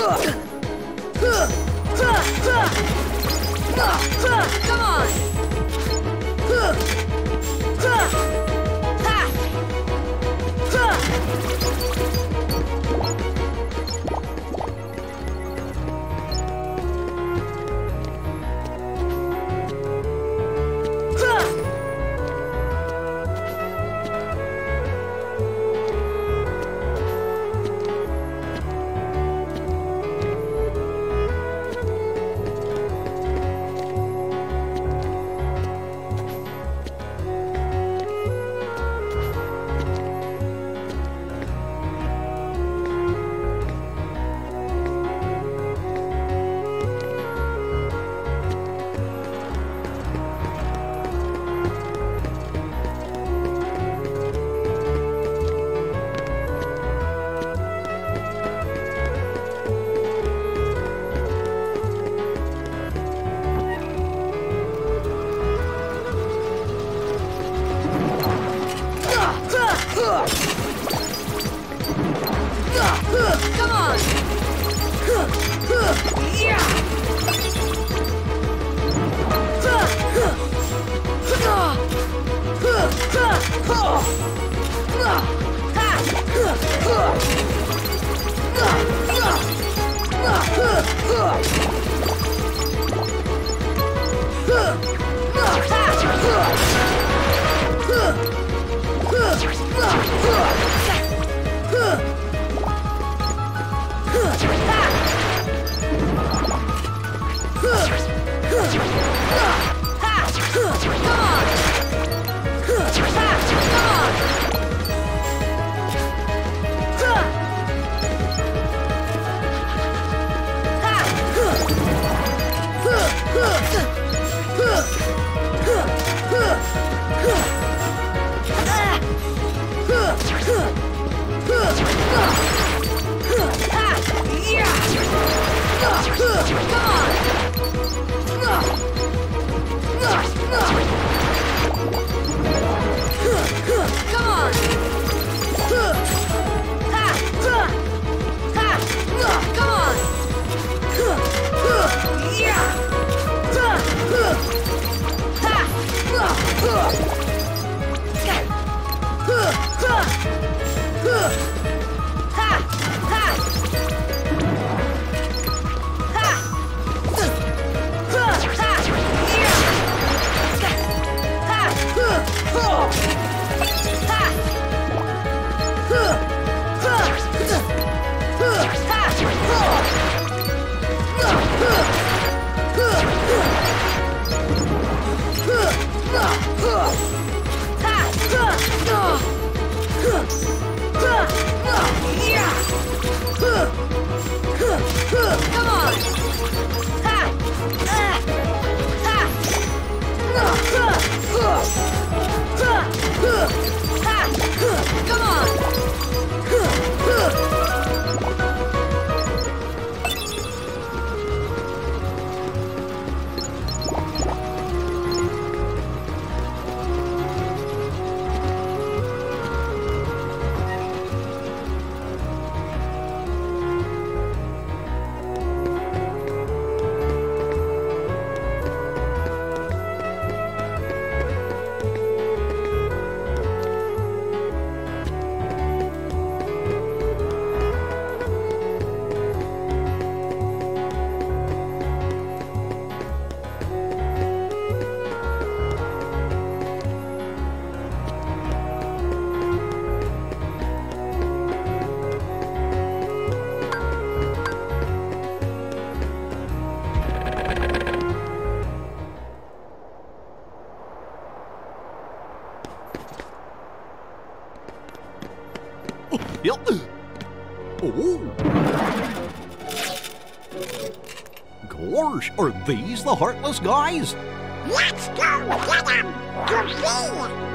Come on! Ugh. Come on! These the Heartless guys? Let's go get him! Goofy!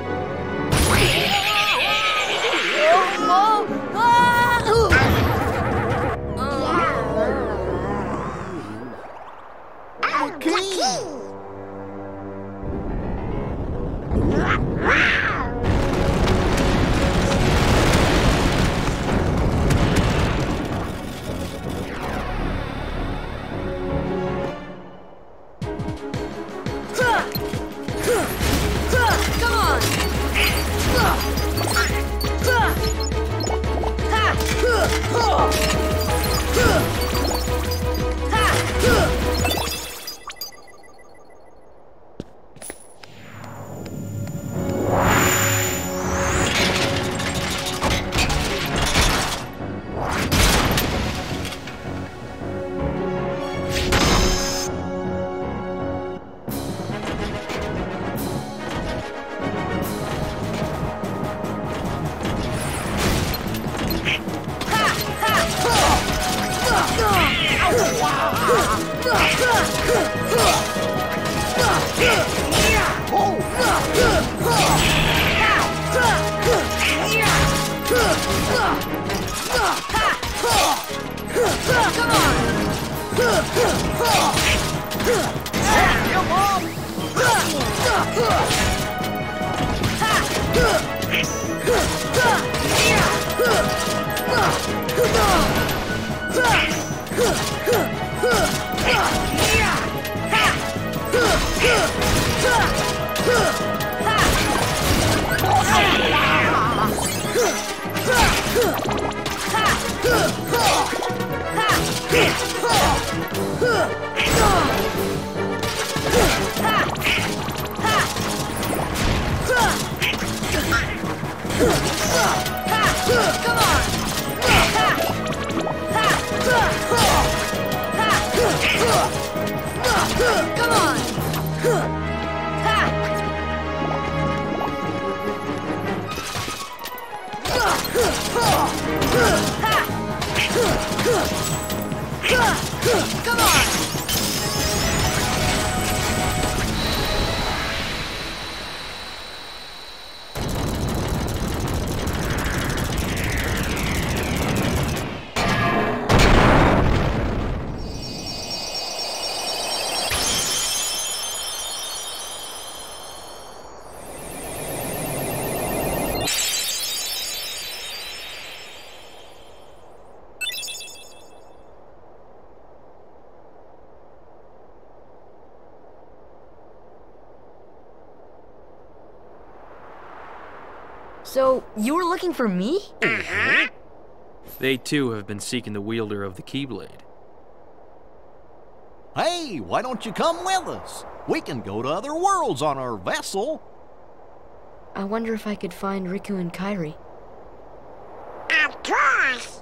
You were looking for me? Uh-huh. They too have been seeking the wielder of the Keyblade. Hey, why don't you come with us? We can go to other worlds on our vessel. I wonder if I could find Riku and Kairi. Of course!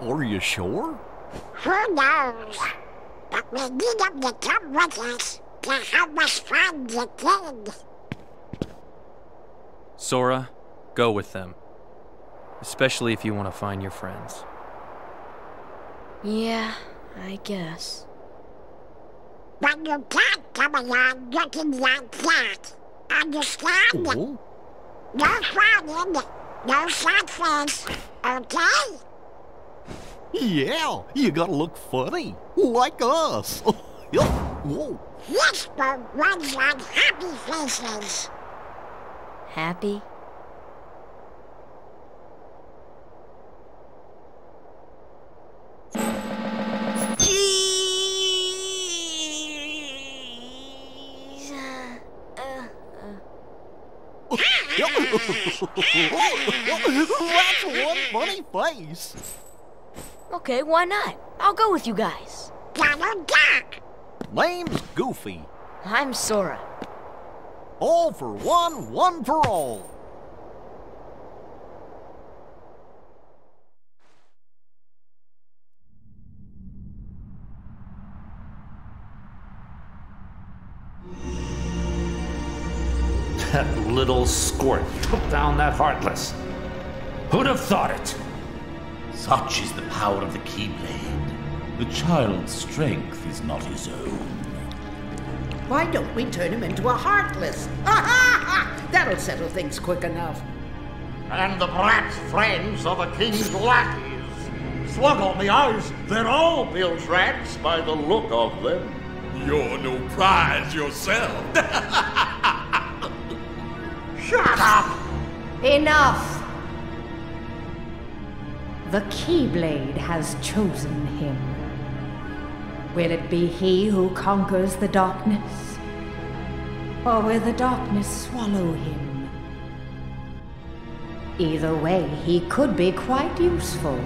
Are you sure? Who knows? But we need him to come with us to help us find the kid. Sora, go with them. Especially if you want to find your friends. Yeah, I guess. But you can't come along looking like that. Understand? Oh, No frowning, no sad face, okay? yeah, you gotta look funny, like us. Yup. Whoa. Whisper runs on happy faces. Happy? That's one funny face. okay, why not? I'll go with you guys. Name's Goofy. I'm Sora. All for one, one for all. That little squirt took down that Heartless. Who'd have thought it? Such is the power of the Keyblade. The child's strength is not his own. Why don't we turn him into a Heartless? Ha ha ha! That'll settle things quick enough. And the brat's friends are the king's lackeys. Slug on the eyes, they're all Bill's rats by the look of them. You're no prize yourself. Shut up! Enough! The Keyblade has chosen him. Will it be he who conquers the darkness? Or will the darkness swallow him? Either way, he could be quite useful.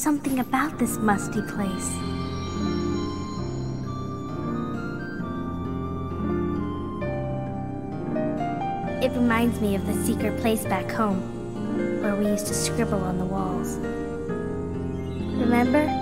Something about this musty place. It reminds me of the secret place back home, where we used to scribble on the walls. Remember?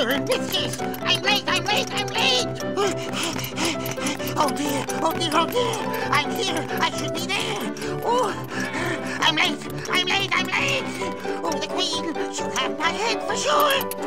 Whiskers! I'm late, I'm late, I'm late! Oh dear, oh dear, oh dear! I'm here, I should be there! Oh, I'm late, I'm late, I'm late! Oh, the queen, she'll have my head for sure!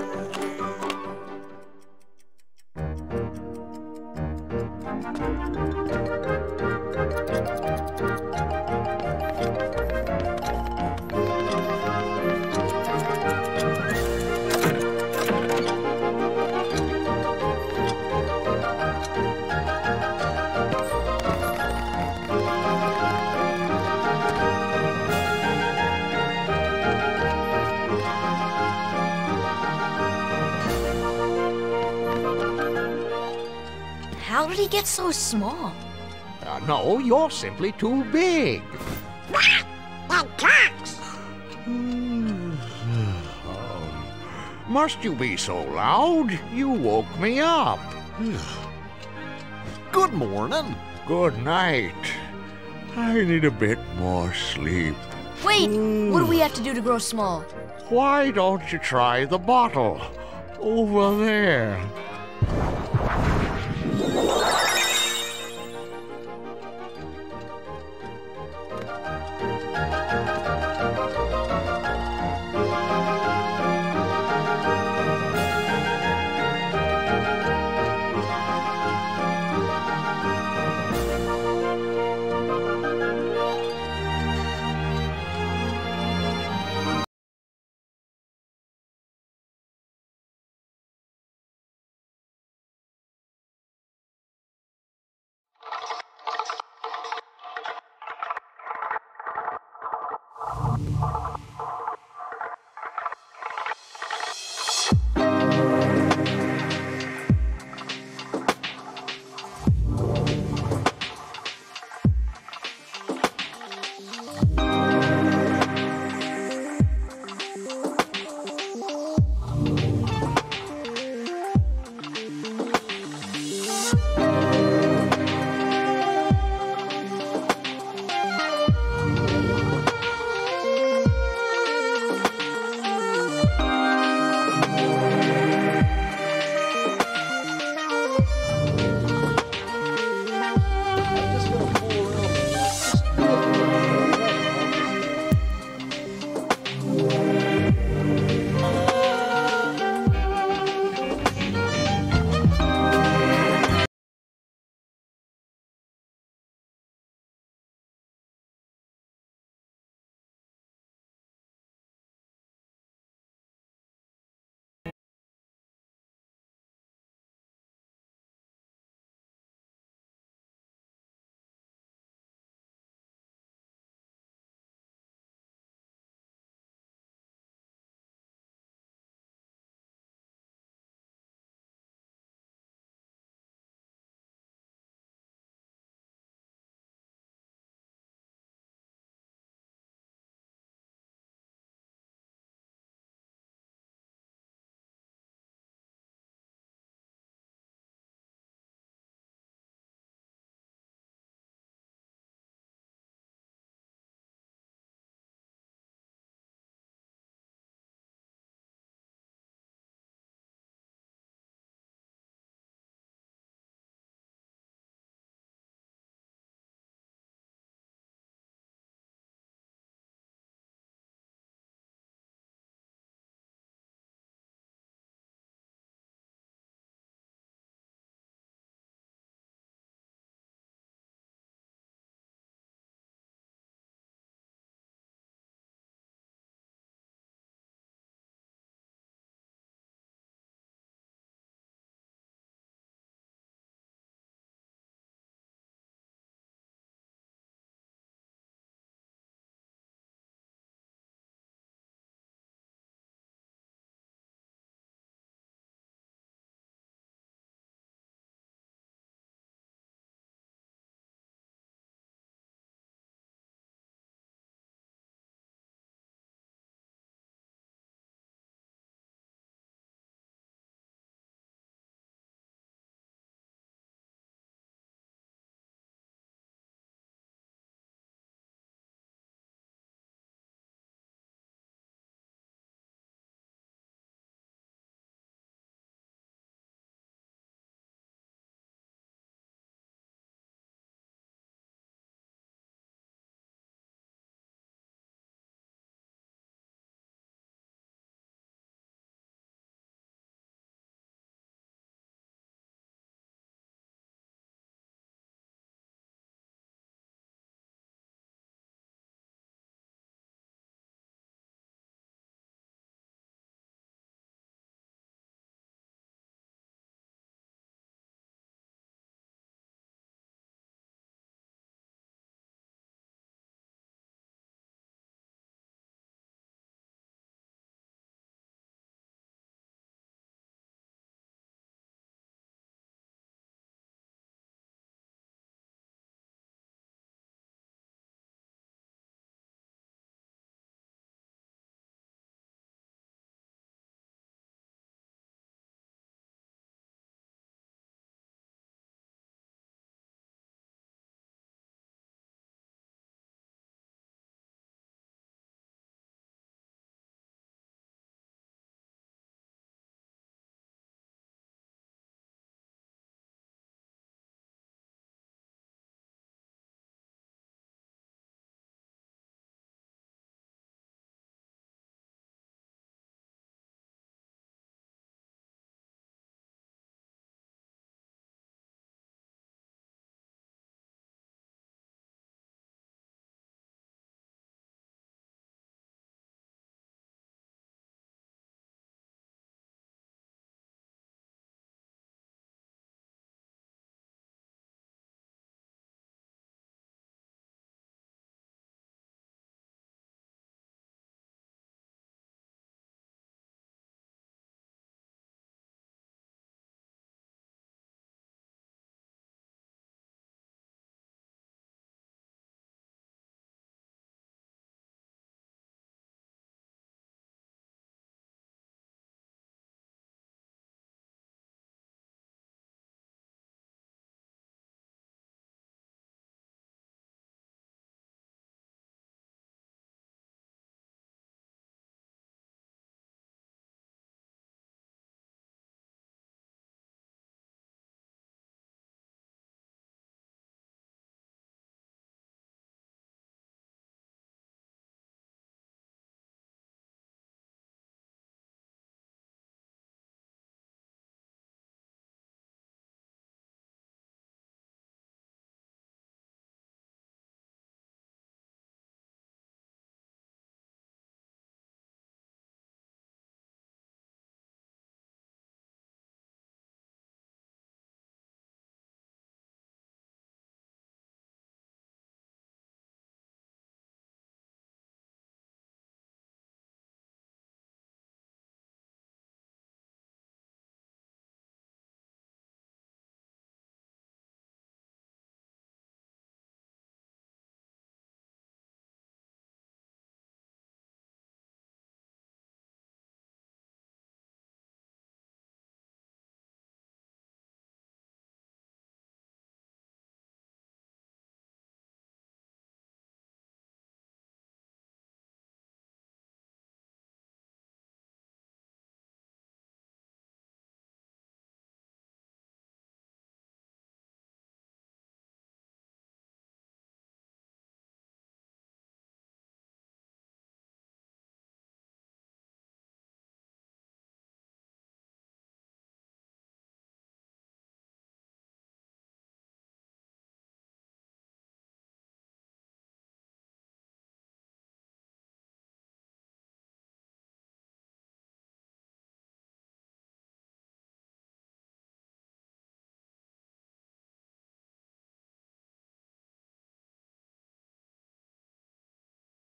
So small? Uh, no, you're simply too big. That talks! Must you be so loud? You woke me up. Good morning. Good night. I need a bit more sleep. Wait, what do we have to do to grow small? Why don't you try the bottle? Over there.